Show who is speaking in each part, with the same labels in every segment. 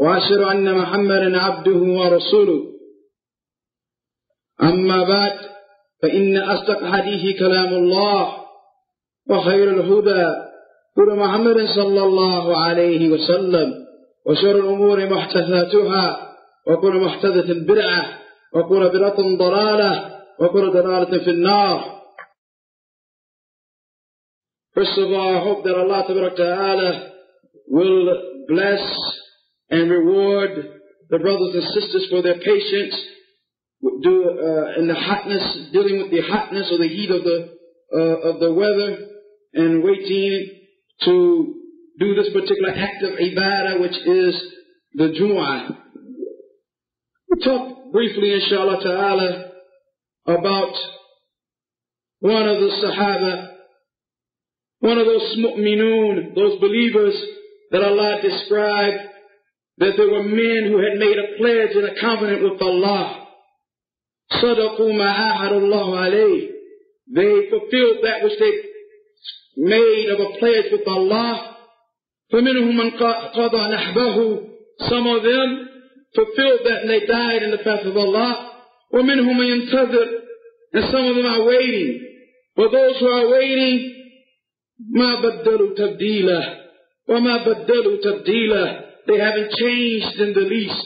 Speaker 1: وأشهد أن محمدا عبده ورسوله. أما بعد فإن أصدق حديث كلام الله وخير الهدى هدى محمد صلى الله عليه وسلم وشر الأمور محدثاتها وكل محدثة بدعة وكل بدعة ضلالة وكل ضلالة في النار. First of all, I hope that Allah will bless and reward the brothers and sisters for their patience do, uh, in the hotness, dealing with the hotness or the heat of the, uh, of the weather and waiting to do this particular act of ibadah, which is the Jumu'ah. We'll talk briefly, inshallah ta'ala, about one of the Sahaba, one of those mu'minun, those believers that Allah described that there were men who had made a pledge and a covenant with Allah. صدقوا ما عاهد الله عليه. They fulfilled that which they made of a pledge with Allah. فمنهم من قضى نحبه. Some of them fulfilled that and they died in the path of Allah. ومنهم من ينتظر. And some of them are waiting. For those who are waiting, ما بدلوا تبديلا. وما بدلوا تبديلا. they haven't changed in the least.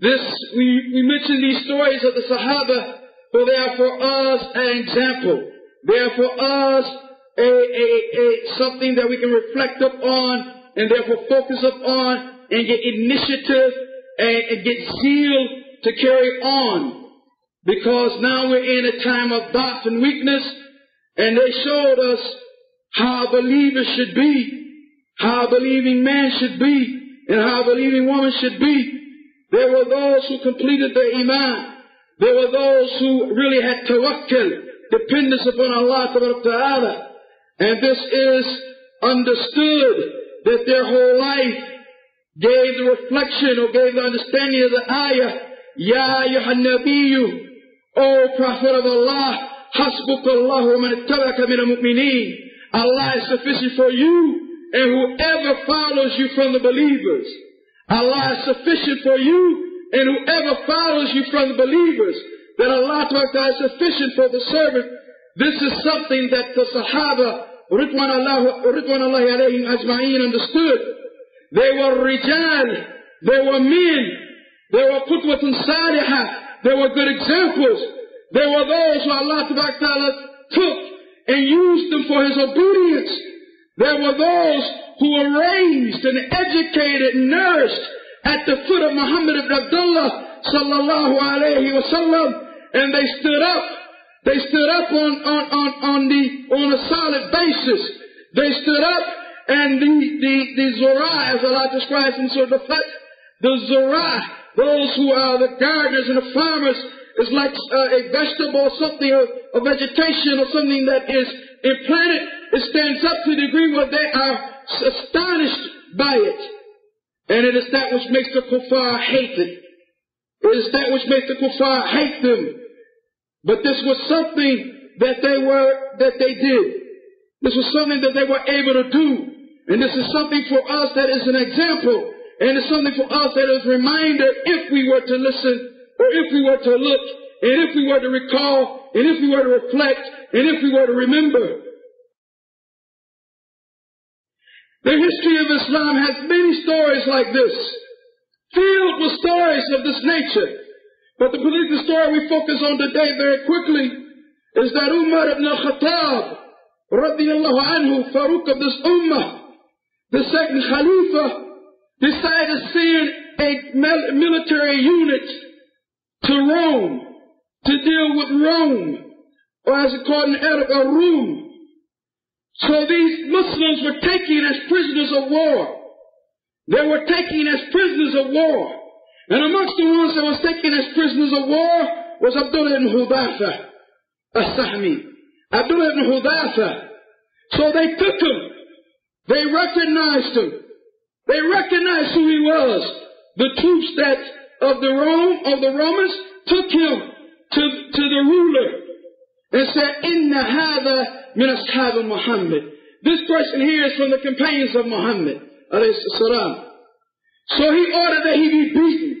Speaker 1: This, we, we mention these stories of the Sahaba, for they are for us an example. They are for us a, a, a, something that we can reflect upon and therefore focus upon and get initiative and, and get zeal to carry on. Because now we're in a time of doubt and weakness, and they showed us how believers should be how a believing man should be and how a believing woman should be. There were those who completed their iman. There were those who really had tawakkul, dependence upon Allah Ta'ala. And this is understood that their whole life gave the reflection or gave the understanding of the ayah, Ya ayyuhan nabiyyu, O Prophet of Allah, hasbukallahu man ittabaka min al-mu'mineen. Allah is sufficient for you and whoever follows you from the believers. Allah is sufficient for you, and whoever follows you from the believers. That Allah is sufficient for the servant. This is something that the Sahaba, Ridwan Allah alayhim ajma'een understood. They were rijal, they were men, they were qudwatun salihah, they were good examples. They were those who Allah took and used them for His obedience. There were those who were raised and educated and nourished at the foot of Muhammad ibn Abdullah sallallahu alayhi wasallam, and they stood up. They stood up on, on, on, on the on a solid basis. They stood up and the the, the Zurah, as Allah describes in Surah Al-Fath, the Zurah, those who are the gardeners and the farmers, is like uh, a vegetable, or something of, of vegetation or something that is implanted stands up to the degree where they are astonished by it. And it is that which makes the kuffar hate it. It is that which makes the kuffar hate them. But this was something that they were, that they did. This was something that they were able to do. And this is something for us that is an example. And it's something for us that is a reminder if we were to listen, or if we were to look, and if we were to recall, and if we were to reflect, and if we were to remember. The history of Islam has many stories like this, filled with stories of this nature. But the particular story we focus on today very quickly is that Umar ibn al-Khattab, radiallahu anhu, Farouk of this ummah, the second Khalifa, decided to send a military unit to Rome to deal with Rome, or as it's called in Arabic, a Rum. So these Muslims were taken as prisoners of war. they were taken as prisoners of war. And amongst the ones that was taken as prisoners of war was Abdullah ibn Hudhafa, as-Sahmi. Abdullah ibn Hudhafa. So they took him. They recognized him. They recognized who he was. The troops that of the Rome of the Romans took him to, to the ruler and said, Inna hadha min ashab Muhammad. This person here is from the companions of Muhammad. So he ordered that he be beaten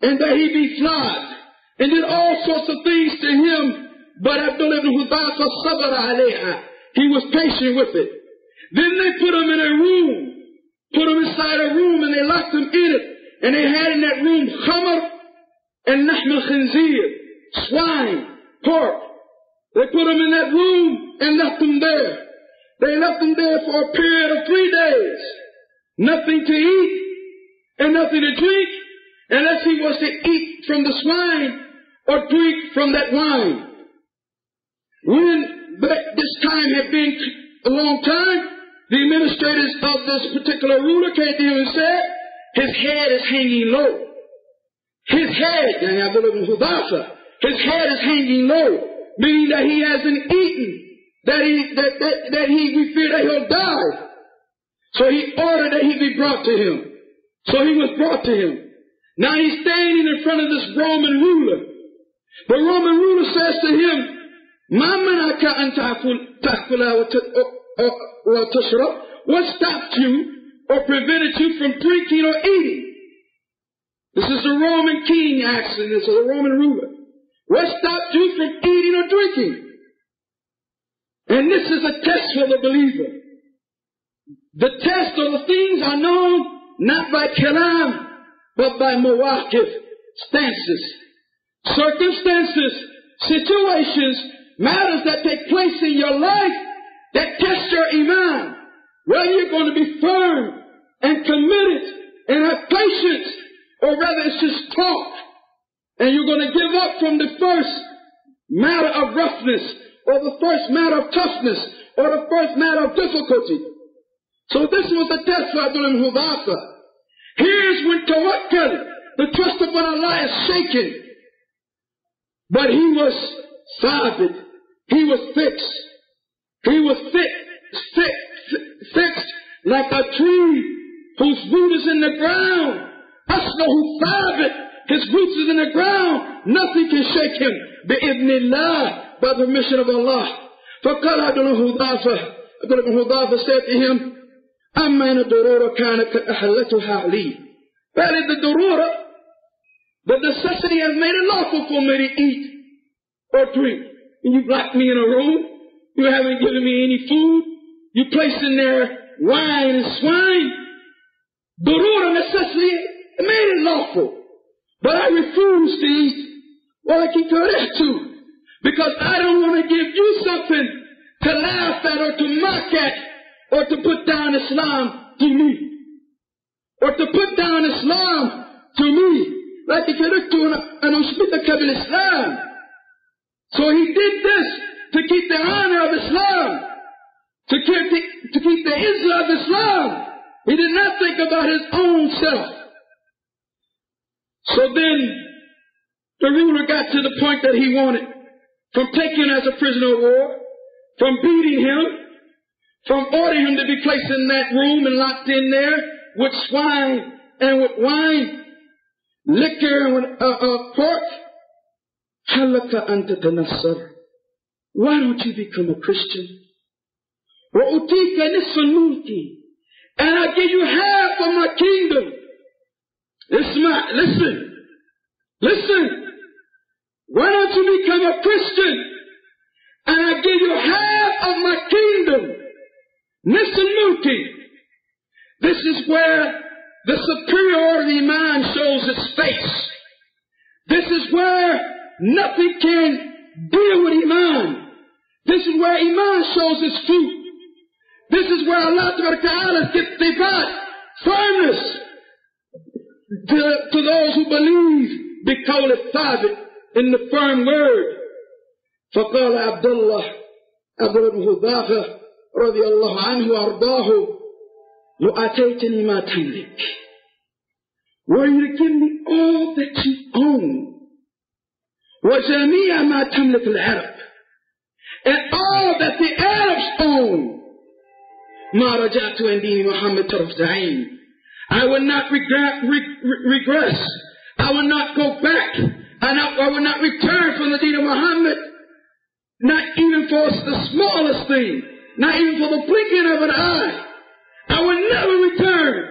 Speaker 1: and that he be flogged and did all sorts of things to him. But Abdullah ibn alayha. He was patient with it. Then they put him in a room, put him inside a room and they locked him in it. And they had in that room khamr and nahm al-khinzir, swine, pork. They put him in that room and left him there. They left him there for a period of three days. Nothing to eat and nothing to drink unless he was to eat from the swine or drink from that wine. When this time had been a long time, the administrators of this particular ruler came to him and said, his head is hanging low. His head, his head is hanging low, meaning that he hasn't eaten, that he, that, that, that he, we fear that he'll die. So he ordered that he be brought to him. So he was brought to him. Now he's standing in front of this Roman ruler. The Roman ruler says to him, What stopped you or prevented you from drinking or eating? This is the Roman king asking this, or the Roman ruler. Stopped you from eating or drinking? And this is a test for the believer. The test of the things are known not by kalam, but by mawakif, stances, circumstances, situations, matters that take place in your life that test your iman. Whether you're going to be firm and committed and have patience, or whether it's just talk, and you're going to give up from the first matter of roughness, or the first matter of toughness, or the first matter of difficulty. So this was the test for Abdullah Hudhafa. Here's when tawakkul, the trust upon Allah is shaken. But he was sabit. He was fixed. He was fixed, fixed, fixed like a tree whose root is in the ground. That's Aslahu sabit. His roots is in the ground. Nothing can shake him. بإذن الله by the permission of Allah. For عبد الهضافة عبد الهضافة said to him أما إن الضرورة كانت أحلتها hali? فقال the ضرورة the necessity has made it lawful for me to eat or drink. And you locked me in a room. You haven't given me any food. You placed in there wine and swine. Darura necessity made it lawful. But I refuse to eat. Well, I can that too. Because I don't want to give you something to laugh at or to mock at or to put down Islam to me. Or to put down Islam to me. Look to an Ushbita Islam. So he did this to keep the honor of Islam. To keep the, to keep the Islam of Islam. He did not think about his own self. So then the ruler got to the point that he wanted from taking as a prisoner of war, from beating him, from ordering him to be placed in that room and locked in there with swine and with wine, liquor and with uh, uh, pork. Why don't you become a Christian? And I give you half of my kingdom. Listen, listen, listen. Why don't you become a Christian? And I give you half of my kingdom. Listen, Nissanuti. This is where the superiority of Iman shows its face. This is where nothing can deal with Iman. This is where Iman shows its fruit. This is where Allah Ta'ala gets the God firmness to, to those who believe بقول الثابت in the firm word. فقال عبد الله عبد الله رضي الله عنه وارضاه لو أتيتني ما تملك were you to give me all that you own وجميع ما تملك العرب and all that the Arabs own ما رجعت عن دين محمد طرفت عين I will not regret, regress. I will not go back. I, I will not return from the deen of Muhammad. Not even for the smallest thing. Not even for the blinking of an eye. I will never return.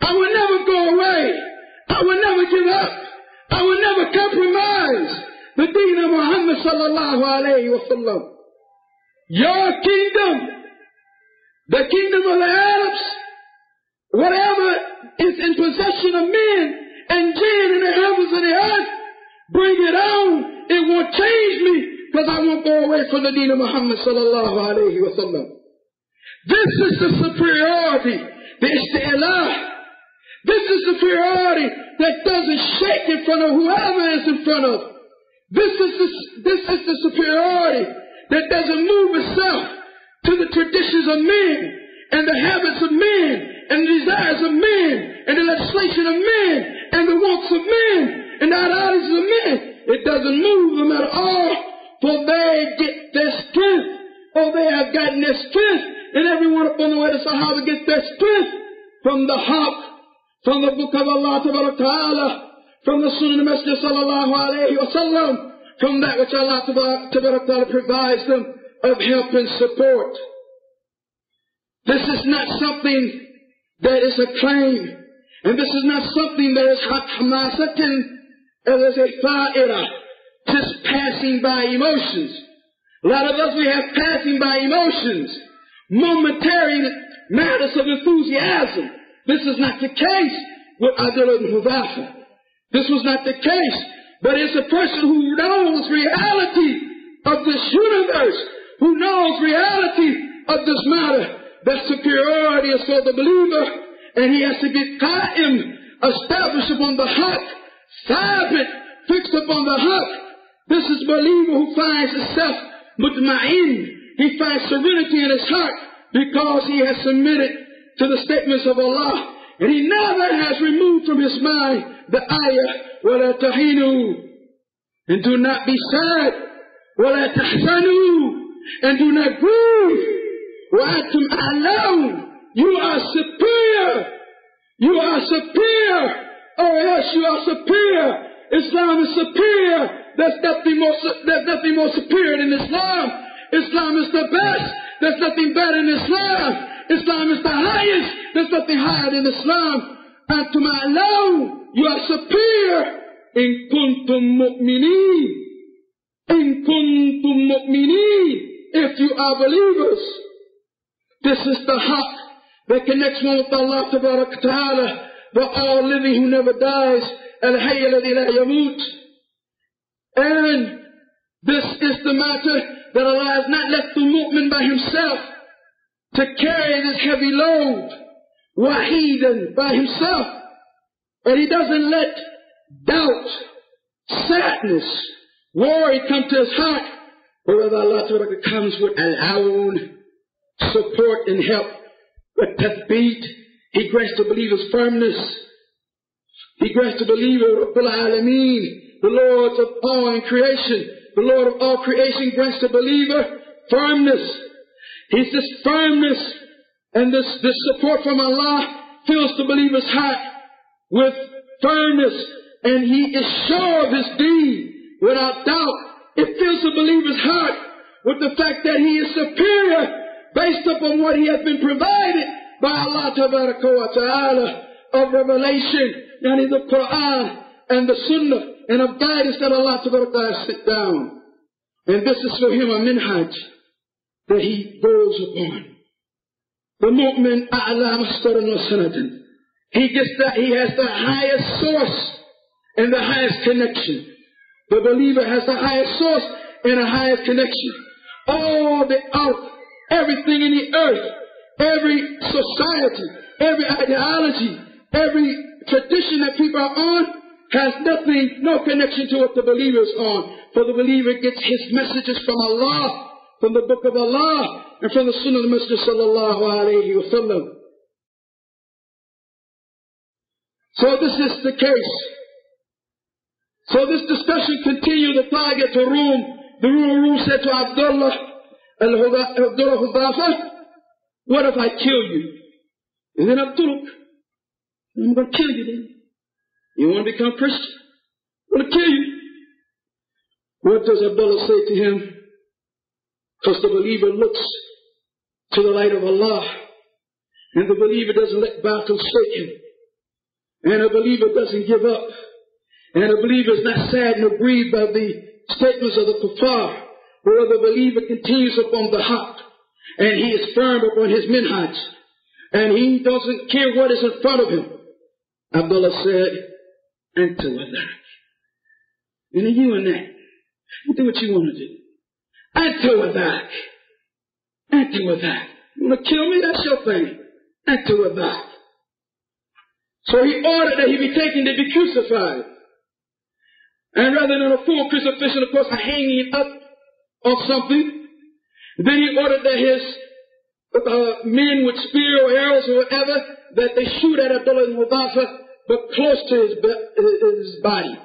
Speaker 1: I will never go away. I will never give up. I will never compromise the deen of Muhammad sallallahu alayhi wa sallam. Your kingdom, the kingdom of the Arabs, whatever is in possession of men and jinn in the heavens and the earth, bring it on. It won't change me because I won't go away from the deen of Muhammad sallallahu alayhi wa sallam. This is the superiority, the isti'lah. This is the superiority that doesn't shake in front of whoever is in front of. This is the, this is the superiority that doesn't move itself to the traditions of men and the habits of men and the desires of men and the legislation of men and the wants of men and the ideologies of men. It doesn't move them at all, for they get their strength, or they have gotten their strength, and everyone upon the way to Sahaba gets their strength from the Haqq, from the book of Allah Ta'ala, from the Sunnah of the Messenger Sallallahu Alaihi Wasallam, from that which Allah Ta'ala provides them of help and support. This is not something that is a claim, and this is not something that is hamasatin, as a fa'ira, just passing by emotions. A lot of us, we have passing by emotions, momentary matters of enthusiasm. This is not the case with Adil ibn Hudafa. This was not the case, but it's a person who knows reality of this universe, who knows reality that superiority is for the believer, and he has to be qaim, established upon the haqq, sabit, fixed upon the haqq. This is believer who finds himself mutma'in. He finds serenity in his heart because he has submitted to the statements of Allah. And he never has removed from his mind the ayah, "Wala tahinu And do not be sad, wala تَحْسَنُوا And do not grieve, وأنتم أعلون You are superior. You are superior. Oh yes, you are superior. Islam is superior. There's nothing more, there's nothing more superior than Islam. Islam is the best. There's nothing better than Islam. Islam is the highest. There's nothing higher than Islam. أنتم أعلون You are superior. إن كنتم مؤمنين. إن كنتم مؤمنين. If you are believers. This is the haqq that connects one with Allah Ta'ala, the all living who never dies, Al-Hayy yamut. And this is the matter that Allah has not left the mu'min by himself to carry this heavy load, wahidan, by himself. And he doesn't let doubt, sadness, worry come to his heart. But whether Allah comes with al-aun, support and help. But tathbeet, he grants the believer's firmness. He grants the believer, Alameen, the Lord of all in creation, the Lord of all creation grants the believer firmness. He's this firmness and this, this support from Allah fills the believer's heart with firmness and he is sure of his deed without doubt. It fills the believer's heart with the fact that he is superior based upon what he has been provided by Allah Ta'ala of revelation, yani the Quran and the Sunnah and of guidance that Allah Ta'ala sit down. And this is for him a minhaj that he goes upon. The mu'min a'la mastaran wa. He gets that, he has the highest source and the highest connection. The believer has the highest source and the highest connection. All the out everything in the earth, every society, every ideology, every tradition that people are on has nothing, no connection to what the believer is on. For the believer gets his messages from Allah, from the book of Allah, and from the Sunnah of the Messenger sallallahu alayhi wa sallam. So this is the case. So this discussion continued. The fly get to room. The ruler said to Abdullah, Abdullah Hudafa, what if I kill you? And then Abdullah, I'm going to kill you then. You want to become Christian? I'm going to kill you. What does Abdullah say to him? Because the believer looks to the light of Allah. And the believer doesn't let battles shake him. And a believer doesn't give up. And a believer is not sad nor grieved by the statements of the kuffar. Where the believer continues upon the haq. And he is firm upon his minhaj. And he doesn't care what is in front of him. Abdullah said, enter with that. And you and that. You do what you want to do. Enter with that. Enter with that. You want to kill me? That's your thing. Enter with that. So he ordered that he be taken to be crucified. And rather than a full crucifixion, of course, a hanging up of something, then he ordered that his uh, men with spear or arrows or whatever, that they shoot at Abdullah ibn Hudafa, but close to his, his body.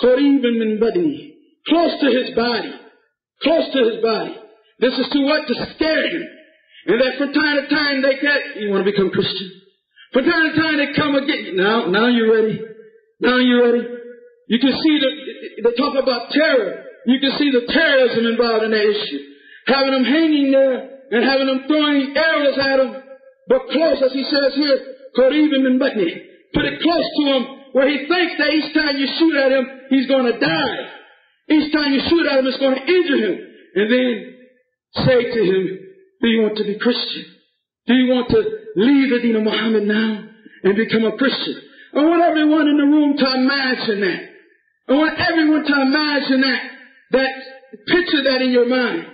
Speaker 1: Qaribun min. Close to his body. Close to his body. This is to what? To scare him. And that from time to time they get, you want to become Christian? From time to time they come again. Now, now you're ready. Now you're ready. You can see the, they talk about terror. You can see the terrorism involved in that issue. Having them hanging there and having them throwing arrows at him, but close, as he says here, Qaribim and Batni. Put it close to him where he thinks that each time you shoot at him, he's going to die. Each time you shoot at him, it's going to injure him. And then say to him, do you want to be Christian? Do you want to leave the deen of Muhammad now and become a Christian? I want everyone in the room to imagine that. I want everyone to imagine that that picture that in your mind.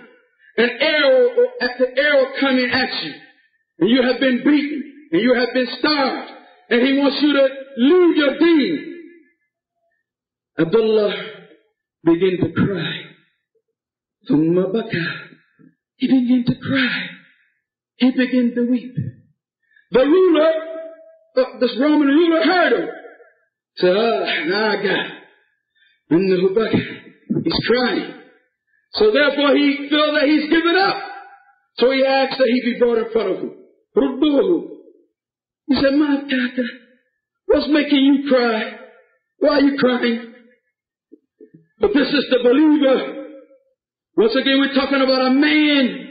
Speaker 1: An arrow at the arrow coming at you. And you have been beaten. And you have been starved. And he wants you to leave your deen. Abdullah began to cry. He began to cry. He began to weep. The ruler, uh, this Roman ruler heard him. Said, ah, now I got it. He's crying. So therefore he feels that he's given up. So he asks that he be brought in front of him. He said, my kaka, what's making you cry? Why are you crying? But this is the believer. Once again, we're talking about a man.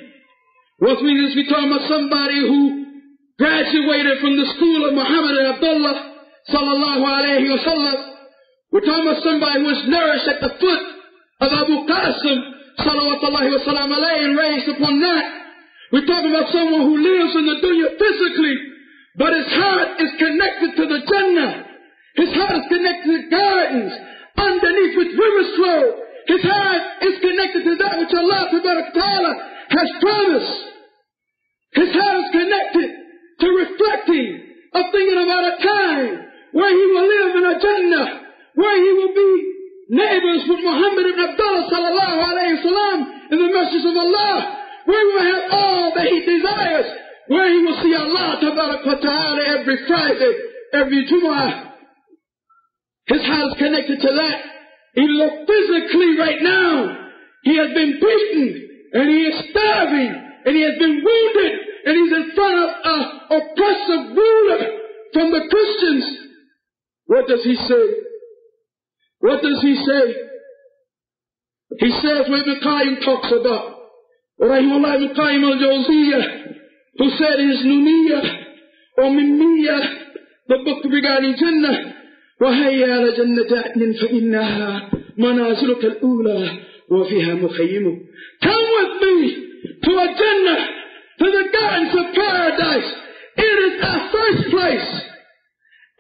Speaker 1: Once we just be talking about somebody who graduated from the school of Muhammad and Abdullah sallallahu alayhi wa sallam. We're talking about somebody who was nourished at the foot of Abu Qasim sallallahu wa sallam alayhi and raised upon that. We're talking about someone who lives in the dunya physically, but his heart is connected to the Jannah. His heart is connected to gardens underneath which rivers flow. His heart is connected to that which Allah Ta'ala has promised. His heart is connected to reflecting, of thinking about a time where he will live in a Jannah, where he will be neighbors with Muhammad ibn Abdullah sallallahu alayhi wasallam in the message of Allah, where he will have all that he desires, where he will see Allah ta'ala every Friday, every Jumu'ah, his heart is connected to that. He look physically right now. He has been beaten and he is starving and he has been wounded and he's in front of an oppressive ruler from the Christians. What does he say? What does he say? He says what Ibn Qayyim talks about. Rahimullah Ibn Qayyim al-Jawziyah, who said in his Nuniyah or Minniyah, the book regarding Jannah, وهيا لجنة عدن فإنها منازلك الأولى وفيها مخيمك Come with me to a Jannah, to the gardens of paradise. It is our first place.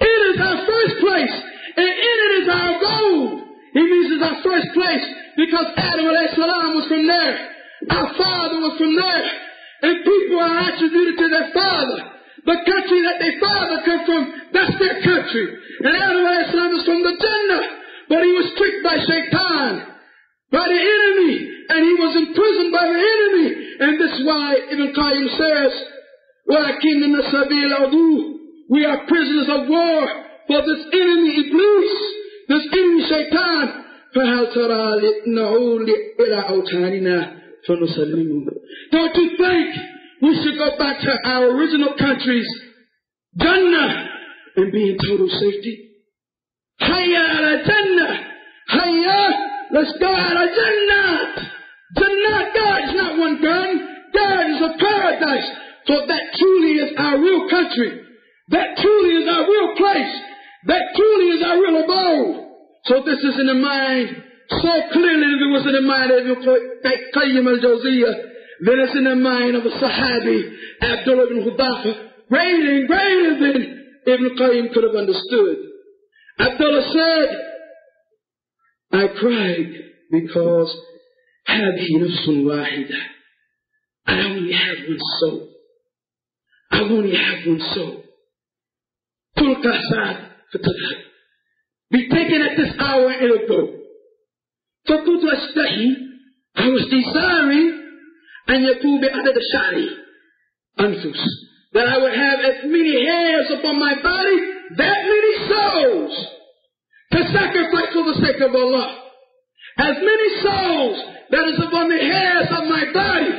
Speaker 1: It is our first place. And in it is our goal. He means it's our first place because Adam salam was from there. Our father was from there. And people are attributed to their father. The country that their father come from, that's their country. And Adam is from the Jannah. But he was tricked by Shaitan, by the enemy, and he was imprisoned by the enemy. And this is why Ibn Qayyim says, وَلَكِنَّ سَبِيلَ We are prisoners of war for this enemy Iblis, this enemy Shaitan, فهل ترى نعود إلى أوطاننا فنسلمه Don't you think we should go back to our original countries, Jannah, and be in total safety? Hayya ala Jannah! Hayya! Let's go ala Jannah! Jannah, God is not one gun. God is a paradise. For that truly is our real country. That truly is our real place. That truly is our real abode. So this is in the mind so clearly if it was in the mind of Qayyim al-Jawziyah, then it's in the mind of a Sahabi, Abdullah ibn Hudafa, greater and greater than Ibn Qayyim could have understood. Abdullah said, I cried because هذه نفس واحدة. I only have one soul. I only have one soul. تلقى ساعة فتذهب. Be taken at this hour and it'll go. فكنت أستحي I was desiring أن يكون بعدد الشعر أنفس that I would have as many hairs upon my body, that many souls to sacrifice for the sake of Allah. As many souls that is upon the hairs of my body,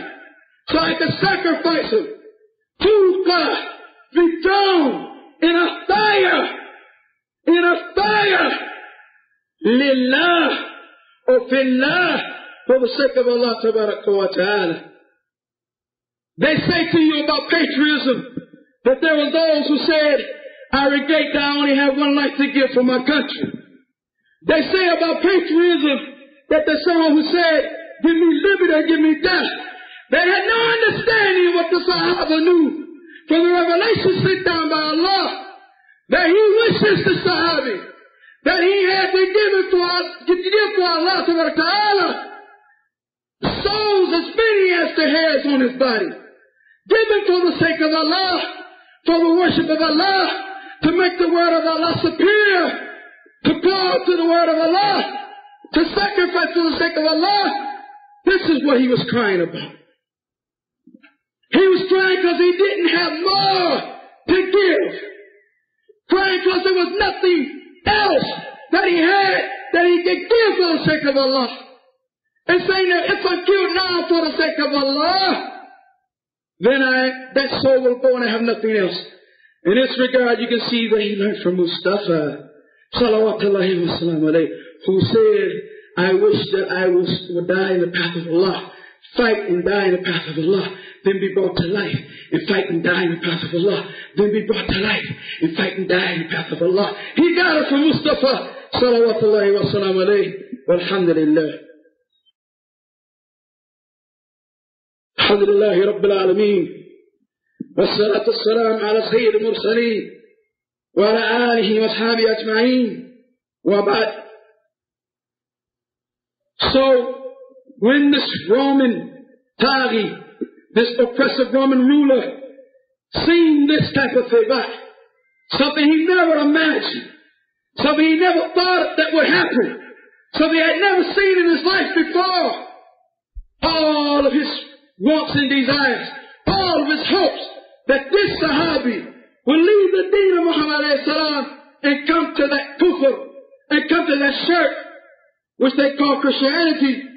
Speaker 1: so I can sacrifice them to God, be thrown in a fire, in a fire, lillah, or for the sake of Allah wa ta'ala. They say to you about patriotism that there were those who said, I regret that I only have one life to give for my country. They say about patriotism that there's someone who said, give me liberty or give me death. They had no understanding of what the Sahaba knew from the revelation sent down by Allah that he wishes the Sahabi that he had to give it to, our, to give to Allah ta'ala souls as many as the hairs on his body. Give it for the sake of Allah, for the worship of Allah, to make the word of Allah superior, to bow to the word of Allah, to sacrifice for the sake of Allah. This is what he was crying about. He was crying because he didn't have more to give. Crying because there was nothing else that he had that he could give for the sake of Allah. And saying that if I kill now for the sake of Allah, then I, that soul will go and I have nothing else. In this regard, you can see that he learned from Mustafa, salawatullahi wa who said, I wish that I was, would die in the path of Allah, fight and die in the path of Allah, then be brought to life, and fight and die in the path of Allah, then be brought to life, and fight and die in the path of Allah. He got it from Mustafa, salawatullahi wa salam alayhi, walhamdulillah. الحمد لله رب العالمين والصلاة والسلام على سيد المرسلين وعلى آله وأصحابه أجمعين وبعد So when this Roman Taghi, this oppressive Roman ruler, seen this type of thing, something he never imagined, something he never thought that would happen, something he had never seen in his life before, all of his wants and desires, all of his hopes that this Sahabi will leave the deen of Muhammad and come to that kufr and come to that shirk, which they call Christianity.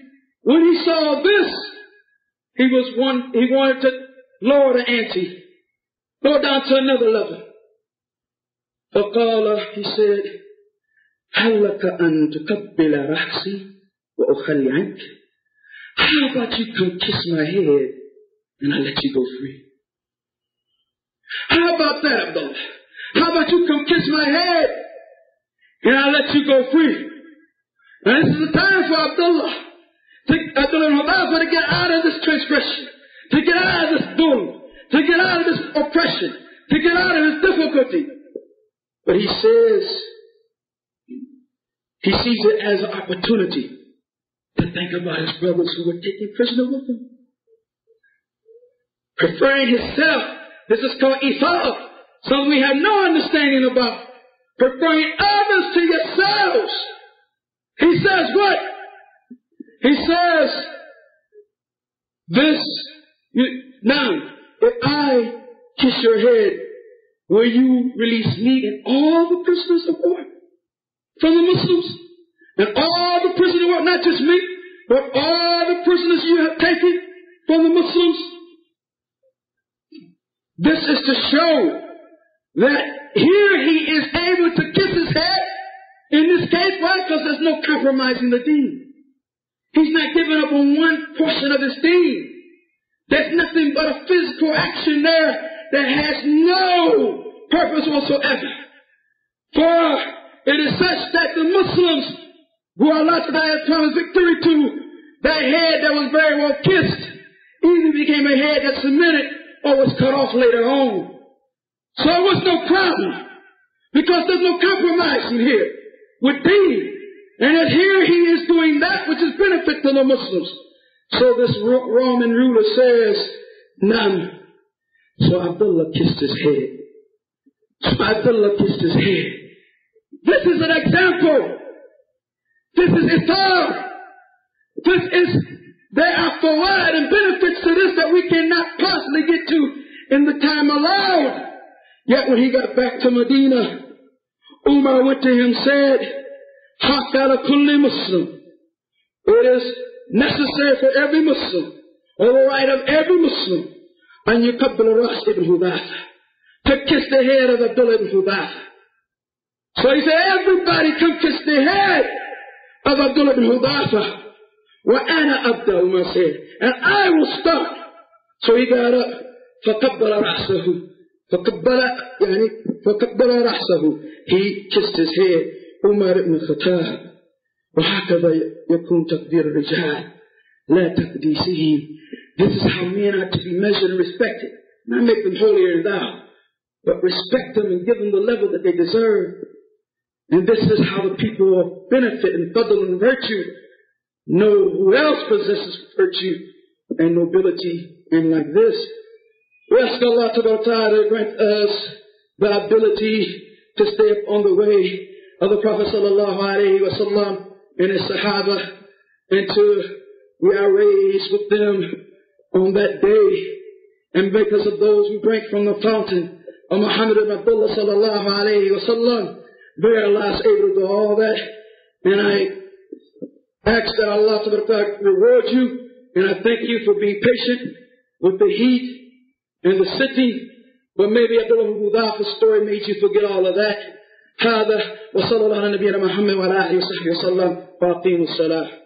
Speaker 1: When he saw this, he was one, he wanted to lower the ante, go down to another level. فقال, he said, هل لك أن تقبل رأسي وأخلي عنك how about you come kiss my head and I let you go free? How about that, Abdullah? How about you come kiss my head and I let you go free? And this is the time for Abdullah, to, Abdullah to get out of this transgression, to get out of this doom, to get out of this oppression, to get out of this difficulty. But he says, he sees it as an opportunity to think about his brothers who were taken prisoner with him. Preferring himself. This is called Ethar. Something we have no understanding about. Preferring others to yourselves. He says what? He says, this, now, if I kiss your head will you release me and all the prisoners of war from the Muslims? And all the prisoners of war, not just me, but all the prisoners you have taken from the Muslims? This is to show that here he is able to kiss his head. In this case, why? Because there's no compromising the deen. He's not giving up on one portion of his deen. There's nothing but a physical action there that has no purpose whatsoever. For it is such that the Muslims, who Allah has promised victory to, that head that was very well kissed, either became a head that submitted or was cut off later on. So it was no problem. Because there's no compromising here with deen. And yet here he is doing that which is benefit to the Muslims. So this Roman ruler says, none. So Abdullah kissed his head. So Abdullah kissed his head. This is an example. This is Islam. This is, there are fawaid and benefits to this that we cannot possibly get to in the time allowed. Yet when he got back to Medina, Umar went to him and said, Hakala kulli Muslim. It is necessary for every Muslim, or the right of every Muslim, and you yukabbal ras ibn Hudhafa, to kiss the head of Abdullah ibn Hudhafa. So he said, everybody come kiss the head of Abdullah ibn Hudhafa. وأنا أبدأ Umar said, and I will start. So he got up, فقبل رأسه فقبل يعني فقبل رأسه he kissed his head عمر بن الخطاب وهكذا يكون تقدير الرجال لا تقديسهم this is how men are to be measured and respected not make them holier than thou but respect them and give them the level that they deserve and this is how the people of benefit and fadl and virtue know who else possesses virtue and nobility and like this we ask Allah to grant us the ability to stay on the way of the Prophet sallallahu alaihi wasallam and his Sahaba and to we are raised with them on that day. And because of those who drank from the fountain of Muhammad ibn Abdullah sallallahu alaihi wasallam there Allah is able to do all that. And I ask that Allah to reward you and I thank you for being patient with the heat in the city, but maybe Abdullah Hudhafa's story made you forget all of that. هذا وصلى الله على نبينا محمد وعلى آله وصحبه وسلم. وأقيموا الصلاة.